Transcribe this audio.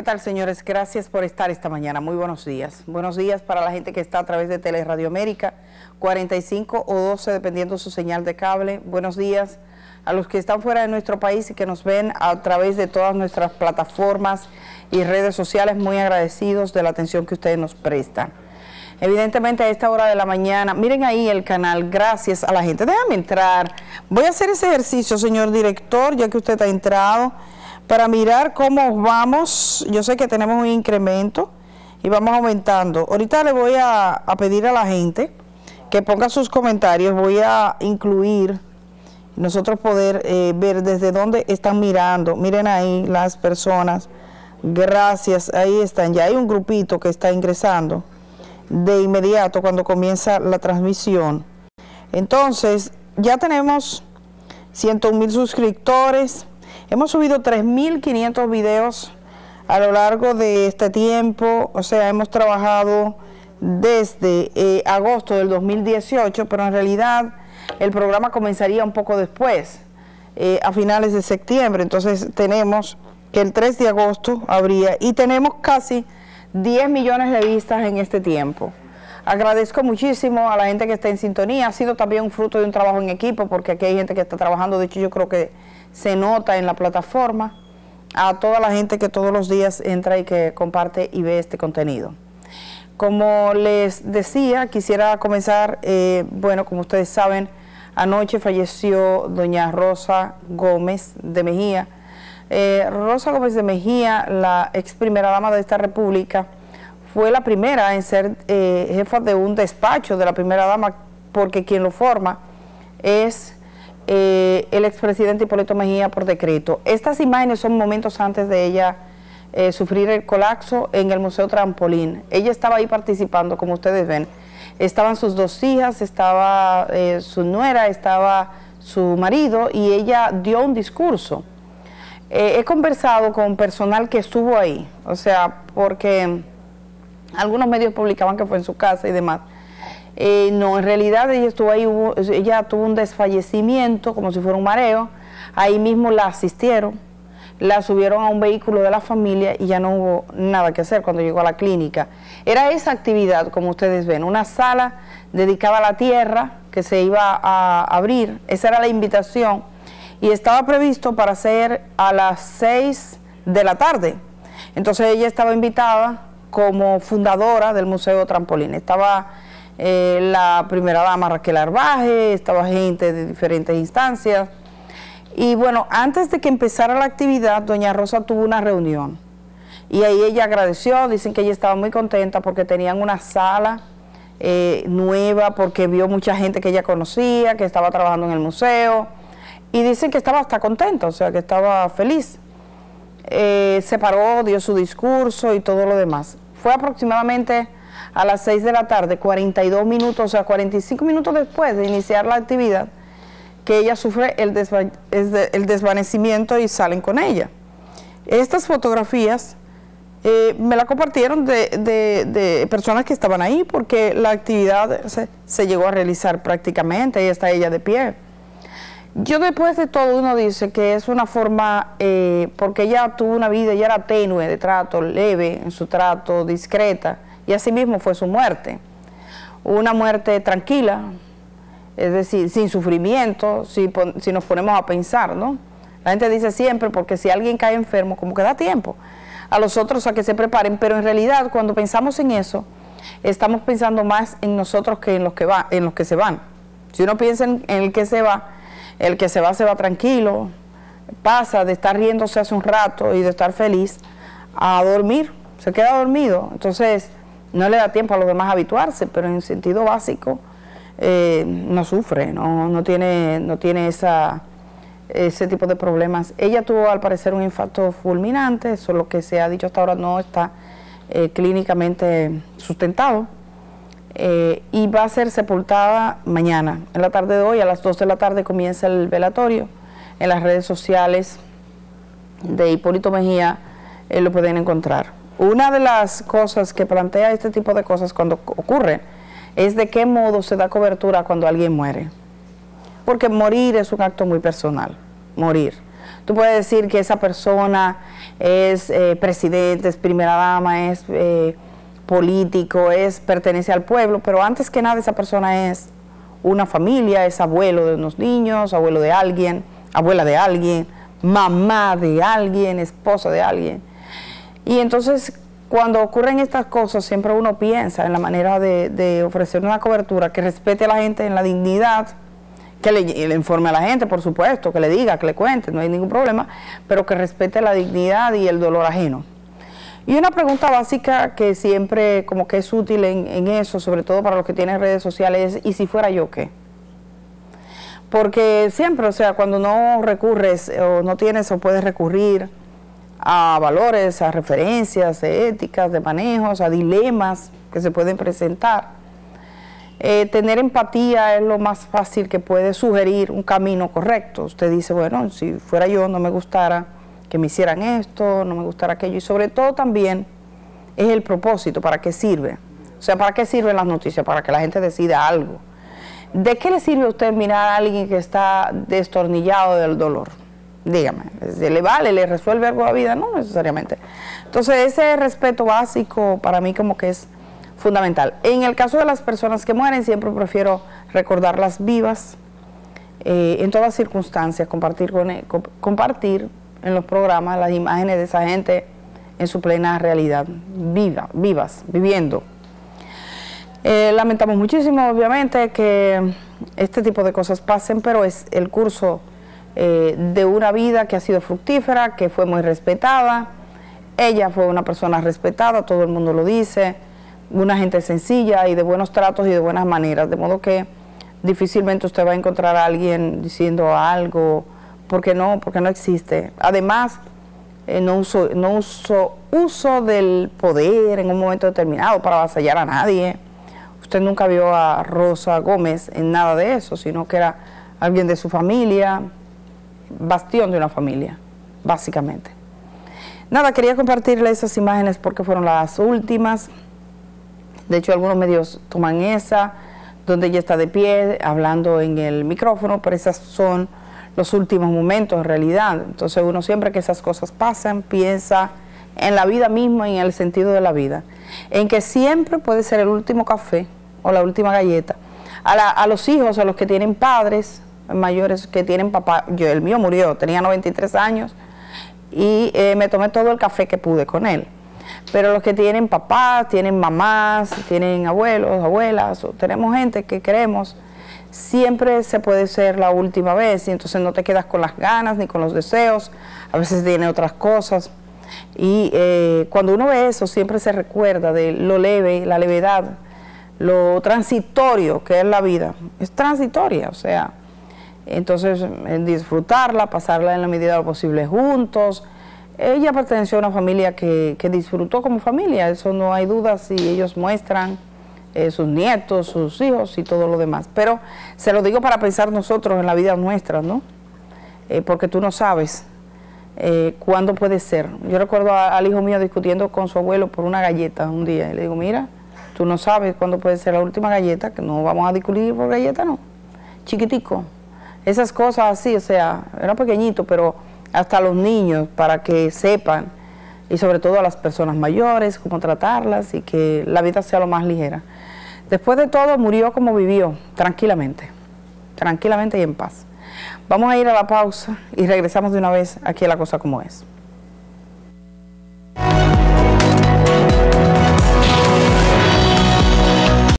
¿Qué tal, señores? Gracias por estar esta mañana. Muy buenos días. Buenos días para la gente que está a través de Teleradio América, 45 o 12, dependiendo su señal de cable. Buenos días a los que están fuera de nuestro país y que nos ven a través de todas nuestras plataformas y redes sociales. Muy agradecidos de la atención que ustedes nos prestan. Evidentemente a esta hora de la mañana, miren ahí el canal, gracias a la gente. Déjame entrar. Voy a hacer ese ejercicio, señor director, ya que usted ha entrado para mirar cómo vamos. Yo sé que tenemos un incremento y vamos aumentando. Ahorita le voy a, pedir a la gente que ponga sus comentarios. Voy a incluir nosotros poder eh, ver desde dónde están mirando. Miren ahí las personas. Gracias, ahí están. Ya hay un grupito que está ingresando de inmediato cuando comienza la transmisión. Entonces, ya tenemos 101 mil suscriptores. Hemos subido 3.500 videos a lo largo de este tiempo, o sea, hemos trabajado desde eh, agosto del 2018, pero en realidad el programa comenzaría un poco después, eh, a finales de septiembre, entonces tenemos que el 3 de agosto habría, y tenemos casi 10 millones de vistas en este tiempo. Agradezco muchísimo a la gente que está en sintonía, ha sido también un fruto de un trabajo en equipo, porque aquí hay gente que está trabajando, de hecho yo creo que se nota en la plataforma, a toda la gente que todos los días entra y que comparte y ve este contenido. Como les decía, quisiera comenzar, eh, bueno, como ustedes saben, anoche falleció doña Rosa Gómez de Mejía. Eh, Rosa Gómez de Mejía, la ex primera dama de esta república, fue la primera en ser eh, jefa de un despacho de la primera dama, porque quien lo forma es eh, el expresidente Hipólito Mejía por decreto. Estas imágenes son momentos antes de ella eh, sufrir el colapso en el Museo Trampolín. Ella estaba ahí participando, como ustedes ven. Estaban sus dos hijas, estaba eh, su nuera, estaba su marido y ella dio un discurso. he conversado con personal que estuvo ahí, o sea, porque algunos medios publicaban que fue en su casa y demás. Eh, no, en realidad ella estuvo ahí, ella tuvo un desfallecimiento, como si fuera un mareo. Ahí mismo la asistieron, la subieron a un vehículo de la familia y ya no hubo nada que hacer cuando llegó a la clínica. Era esa actividad, como ustedes ven, una sala dedicada a la tierra que se iba a abrir. Esa era la invitación y estaba previsto para ser a las 6 de la tarde. Entonces ella estaba invitada como fundadora del Museo Trampolín. Estaba eh, la primera dama Raquel Arbaje, estaba gente de diferentes instancias. Y bueno, antes de que empezara la actividad, doña Rosa tuvo una reunión. Y ahí ella agradeció, dicen que ella estaba muy contenta porque tenían una sala eh, nueva, porque vio mucha gente que ella conocía, que estaba trabajando en el museo. Y dicen que estaba hasta contenta, o sea, que estaba feliz. Eh, se paró, dio su discurso y todo lo demás. Fue aproximadamente a las 6 de la tarde, 42 minutos, o sea, 45 minutos después de iniciar la actividad, que ella sufre el, desvanecimiento y salen con ella. Estas fotografías eh, me la compartieron de, personas que estaban ahí porque la actividad se, llegó a realizar prácticamente y está ella de pie. Yo después de todo uno dice que es una forma, eh, porque ella tuvo una vida, ella era tenue de trato, leve en su trato, discreta, y así mismo fue su muerte. Una muerte tranquila, es decir, sin sufrimiento, si, si nos ponemos a pensar, ¿no? La gente dice siempre, porque si alguien cae enfermo, como que da tiempo a los otros a que se preparen, pero en realidad cuando pensamos en eso, estamos pensando más en nosotros que en los que, va, en los que se van. Si uno piensa en, el que se va, el que se va se va tranquilo, pasa de estar riéndose hace un rato y de estar feliz a dormir, se queda dormido. Entonces, no le da tiempo a los demás habituarse, pero en sentido básico eh, no sufre, no, no tiene, no tiene ese tipo de problemas. Ella tuvo al parecer un infarto fulminante, eso lo que se ha dicho hasta ahora no está eh, clínicamente sustentado. Eh, y va a ser sepultada mañana, en la tarde de hoy, a las 2 de la tarde comienza el velatorio. En las redes sociales de Hipólito Mejía lo pueden encontrar. Una de las cosas que plantea este tipo de cosas cuando ocurre es de qué modo se da cobertura cuando alguien muere. Porque morir es un acto muy personal, morir. Tú puedes decir que esa persona es eh, presidente, es primera dama, es eh, político, es pertenece al pueblo, pero antes que nada esa persona es una familia, es abuelo de unos niños, abuelo de alguien, abuela de alguien, mamá de alguien, esposa de alguien. Y entonces cuando ocurren estas cosas siempre uno piensa en la manera de, ofrecer una cobertura que respete a la gente en la dignidad, que le, le, informe a la gente, por supuesto, que le diga, que le cuente, no hay ningún problema, pero que respete la dignidad y el dolor ajeno. Y una pregunta básica que siempre como que es útil en, eso, sobre todo para los que tienen redes sociales, es ¿y si fuera yo qué? Porque siempre, o sea, cuando no recurres o no tienes o puedes recurrir a valores, a referencias éticas, de manejos, a dilemas que se pueden presentar, eh, tener empatía es lo más fácil que puede sugerir un camino correcto. Usted dice, bueno, si fuera yo no me gustara que me hicieran esto, no me gustara aquello, y sobre todo también es el propósito, ¿para qué sirve? O sea, ¿para qué sirven las noticias? Para que la gente decida algo. ¿De qué le sirve a usted mirar a alguien que está destornillado del dolor? Dígame, ¿le vale, le resuelve algo la vida? No necesariamente. Entonces, ese respeto básico para mí como que es fundamental. En el caso de las personas que mueren, siempre prefiero recordarlas vivas, eh, en todas circunstancias, compartir, con, e, compartir en los programas las imágenes de esa gente en su plena realidad, viva, vivas, viviendo. Eh, lamentamos muchísimo, obviamente, que este tipo de cosas pasen, pero es el curso eh, de una vida que ha sido fructífera, que fue muy respetada. Ella fue una persona respetada, todo el mundo lo dice, una gente sencilla y de buenos tratos y de buenas maneras, de modo que difícilmente usted va a encontrar a alguien diciendo algo porque no, porque no existe. Además, eh, no, uso, no uso, uso del poder en un momento determinado para avasallar a nadie. Usted nunca vio a Rosa Gómez en nada de eso, sino que era alguien de su familia, bastión de una familia, básicamente. Nada, quería compartirle esas imágenes porque fueron las últimas. De hecho, algunos medios toman esa, donde ella está de pie, hablando en el micrófono, pero esas son los últimos momentos en realidad. Entonces uno siempre que esas cosas pasan piensa en la vida misma y en el sentido de la vida. En que siempre puede ser el último café o la última galleta. A, los hijos, a los que tienen padres mayores, que tienen papá, yo el mío murió, tenía 93 años y eh, me tomé todo el café que pude con él. Pero los que tienen papás, tienen mamás, tienen abuelos, abuelas, tenemos gente que queremos siempre se puede ser la última vez y entonces no te quedas con las ganas ni con los deseos, a veces tiene otras cosas. Y eh, cuando uno ve eso, siempre se recuerda de lo leve, la levedad, lo transitorio que es la vida. Es transitoria, o sea, entonces disfrutarla, pasarla en la medida de lo posible juntos. Ella perteneció a una familia que, que disfrutó como familia, eso no hay dudas y ellos muestran eh, sus nietos, sus hijos y todo lo demás. Pero se lo digo para pensar nosotros en la vida nuestra, ¿no? Eh, porque tú no sabes eh, cuándo puede ser. Yo recuerdo al hijo mío discutiendo con su abuelo por una galleta un día y le digo, mira, tú no sabes cuándo puede ser la última galleta, que no vamos a discutir por galleta, no. Chiquitico. Esas cosas así, o sea, era pequeñito, pero hasta los niños, para que sepan, y sobre todo a las personas mayores, cómo tratarlas y que la vida sea lo más ligera. Después de todo murió como vivió, tranquilamente, tranquilamente y en paz. Vamos a ir a la pausa y regresamos de una vez aquí a La Cosa Como Es.